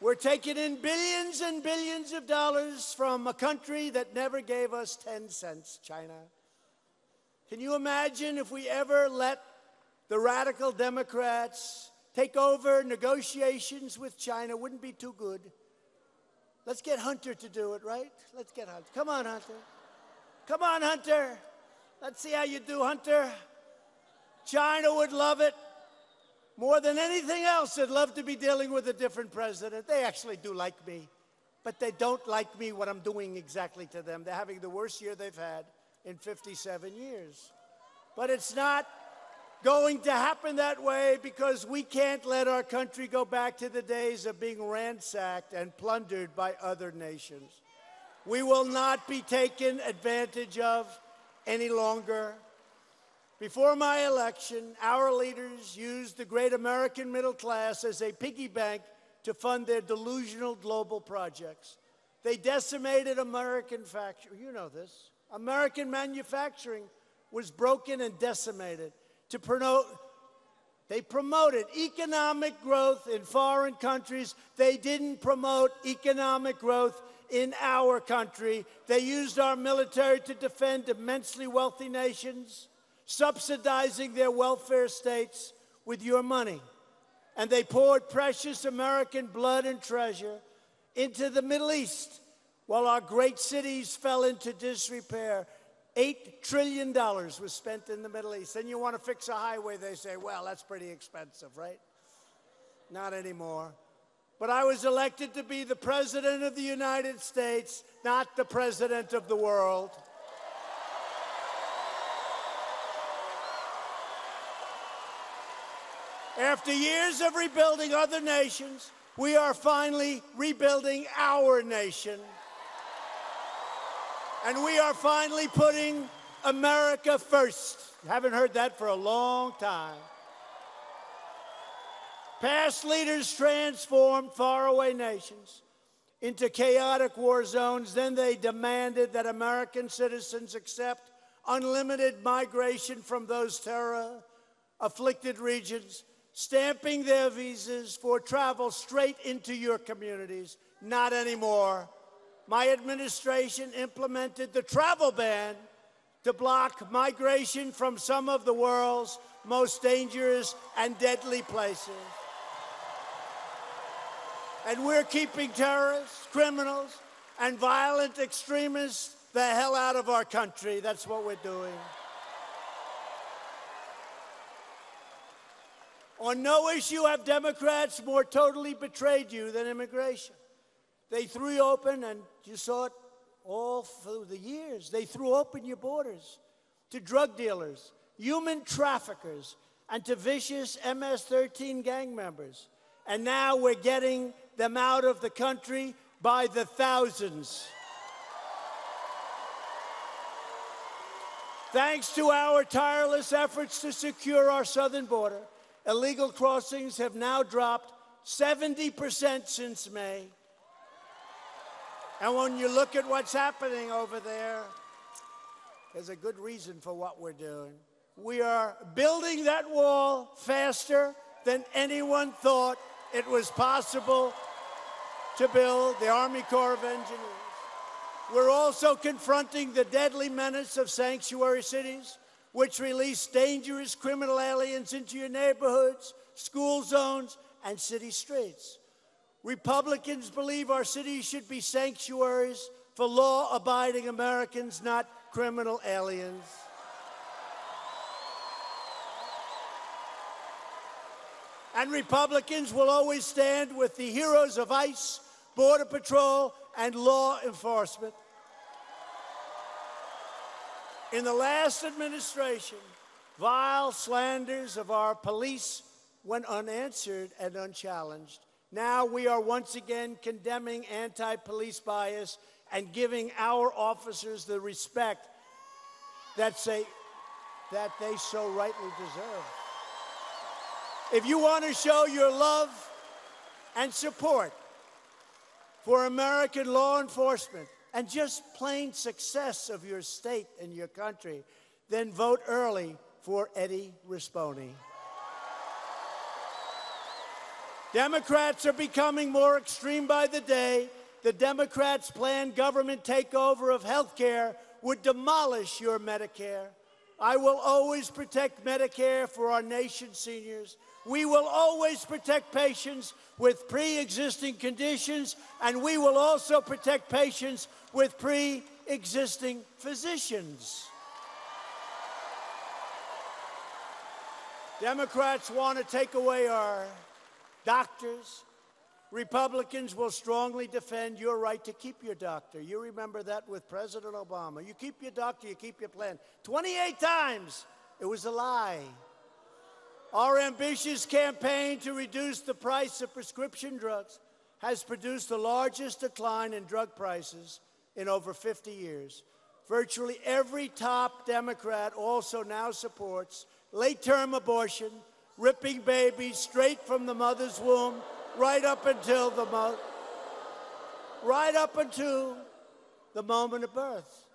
we're taking in billions and billions of dollars from a country that never gave us 10 cents, China. Can you imagine if we ever let the radical Democrats take over negotiations with China? Wouldn't be too good. Let's get Hunter to do it, right? Let's get Hunter. Come on, Hunter. Come on, Hunter. Let's see how you do, Hunter. China would love it. More than anything else, they'd love to be dealing with a different president. They actually do like me, but they don't like me what I'm doing exactly to them. They're having the worst year they've had in 57 years. But it's not going to happen that way because we can't let our country go back to the days of being ransacked and plundered by other nations. We will not be taken advantage of any longer. Before my election, our leaders used the great American middle class as a piggy bank to fund their delusional global projects. They decimated American factory. You know this. American manufacturing was broken and decimated to promote they promoted economic growth in foreign countries. They didn't promote economic growth in our country. They used our military to defend immensely wealthy nations subsidizing their welfare states with your money. And they poured precious American blood and treasure into the Middle East while our great cities fell into disrepair. $8 trillion was spent in the Middle East. And you want to fix a highway, they say, well, that's pretty expensive, right? Not anymore. But I was elected to be the President of the United States, not the President of the world. After years of rebuilding other nations, we are finally rebuilding our nation. And we are finally putting America first. Haven't heard that for a long time. Past leaders transformed faraway nations into chaotic war zones. Then they demanded that American citizens accept unlimited migration from those terror afflicted regions stamping their visas for travel straight into your communities. Not anymore. My administration implemented the travel ban to block migration from some of the world's most dangerous and deadly places. And we're keeping terrorists, criminals, and violent extremists the hell out of our country. That's what we're doing. On no issue have Democrats more totally betrayed you than immigration. They threw open, and you saw it all through the years. They threw open your borders to drug dealers, human traffickers, and to vicious MS 13 gang members. And now we're getting them out of the country by the thousands. Thanks to our tireless efforts to secure our southern border, illegal crossings have now dropped 70% since May. And when you look at what's happening over there, there's a good reason for what we're doing. We are building that wall faster than anyone thought it was possible to build, the Army Corps of Engineers. We're also confronting the deadly menace of sanctuary cities, which release dangerous criminal aliens into your neighborhoods, school zones, and city streets. Republicans believe our cities should be sanctuaries for law abiding Americans, not criminal aliens. And Republicans will always stand with the heroes of ICE, Border Patrol, and law enforcement. In the last administration, vile slanders of our police went unanswered and unchallenged. Now we are once again condemning anti police bias and giving our officers the respect that, say, that they so rightly deserve. If you want to show your love and support for American law enforcement and just plain success of your state and your country, then vote early for Eddie Rispone. Democrats are becoming more extreme by the day. The Democrats' planned government takeover of health care would demolish your Medicare. I will always protect Medicare for our nation's seniors. We will always protect patients with pre existing conditions, and we will also protect patients with pre existing physicians. Democrats want to take away our doctors. Republicans will strongly defend your right to keep your doctor. You remember that with President Obama. You keep your doctor, you keep your plan. 28 times it was a lie. Our ambitious campaign to reduce the price of prescription drugs has produced the largest decline in drug prices in over 50 years. Virtually every top Democrat also now supports late term abortion ripping babies straight from the mother's womb right up until the mo- right up until the moment of birth.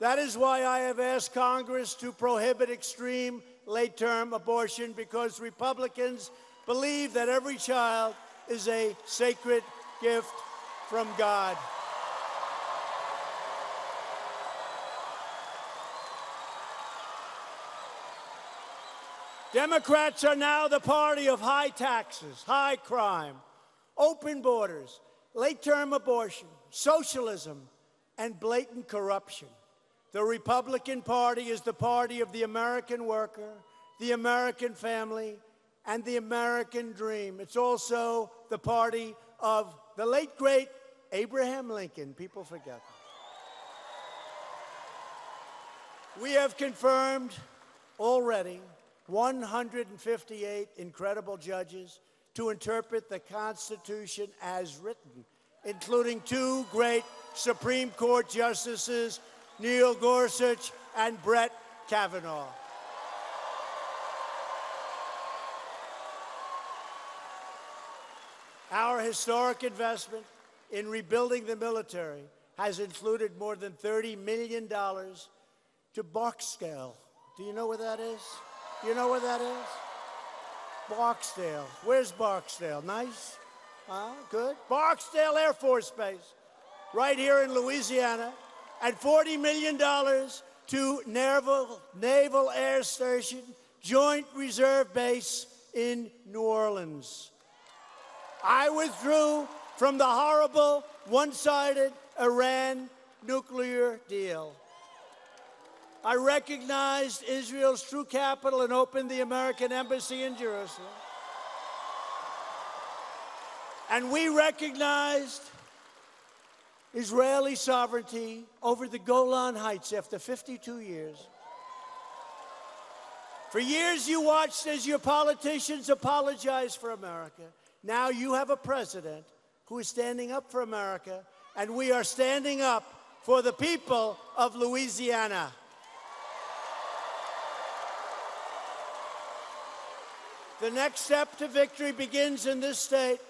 That is why I have asked Congress to prohibit extreme late-term abortion because Republicans believe that every child is a sacred gift from God. Democrats are now the party of high taxes, high crime, open borders, late term abortion, socialism, and blatant corruption. The Republican Party is the party of the American worker, the American family, and the American dream. It's also the party of the late, great Abraham Lincoln. People forget that. We have confirmed already 158 incredible judges to interpret the Constitution as written, including two great Supreme Court justices, Neil Gorsuch and Brett Kavanaugh. Our historic investment in rebuilding the military has included more than $30 million to Barksdale. Do you know where that is? You know where that is? Barksdale. Where's Barksdale? Nice? Huh? Good. Barksdale Air Force Base, right here in Louisiana, and $40 million to Naval, Naval Air Station, Joint Reserve Base in New Orleans. I withdrew from the horrible, one sided Iran nuclear deal. I recognized Israel's true capital and opened the American embassy in Jerusalem. And we recognized Israeli sovereignty over the Golan Heights after 52 years. For years, you watched as your politicians apologized for America. Now you have a president who is standing up for America, and we are standing up for the people of Louisiana. The next step to victory begins in this state,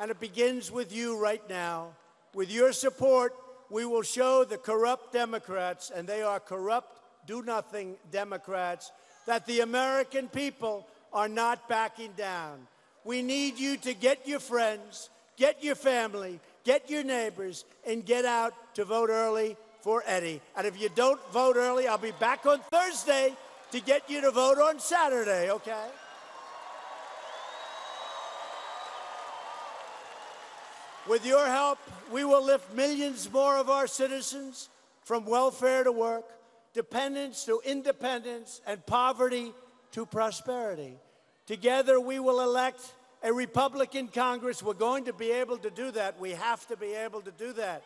and it begins with you right now. With your support, we will show the corrupt Democrats, and they are corrupt, do nothing Democrats, that the American people are not backing down. We need you to get your friends, get your family, get your neighbors, and get out to vote early for Eddie. And if you don't vote early, I'll be back on Thursday to get you to vote on Saturday, okay? With your help, we will lift millions more of our citizens from welfare to work, dependence to independence, and poverty to prosperity. Together, we will elect a Republican Congress. We're going to be able to do that. We have to be able to do that.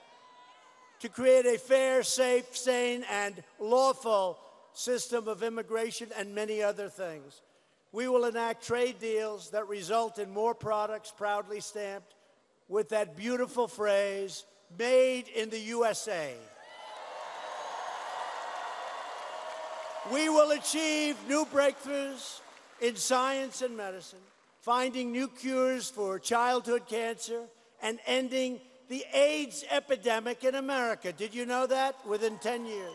To create a fair, safe, sane, and lawful system of immigration and many other things. We will enact trade deals that result in more products proudly stamped with that beautiful phrase, made in the USA. We will achieve new breakthroughs in science and medicine, finding new cures for childhood cancer, and ending the AIDS epidemic in America. Did you know that? Within 10 years.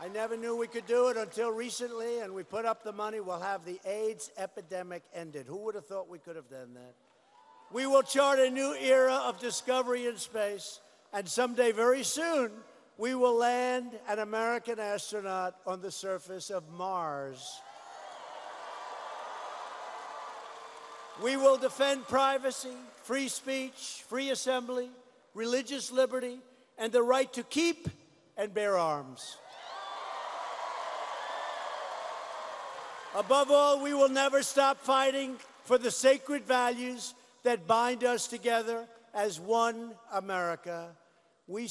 I never knew we could do it until recently, and we put up the money. We'll have the AIDS epidemic ended. Who would have thought we could have done that? We will chart a new era of discovery in space, and someday, very soon, we will land an American astronaut on the surface of Mars. We will defend privacy, free speech, free assembly, religious liberty, and the right to keep and bear arms. Above all, we will never stop fighting for the sacred values that bind us together as one America. We